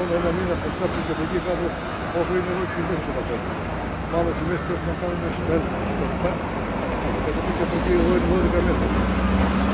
τον ένα μήνα που σκάψει και από εκεί κάτω, όσο είναι εδώ χιλιάδε το πατέρα. Πάμε στη μέση πρέπει να κάνουμε σπέλμα, σπέλμα. Και το πήγε από εκεί εδώ είναι 12 μέτρα.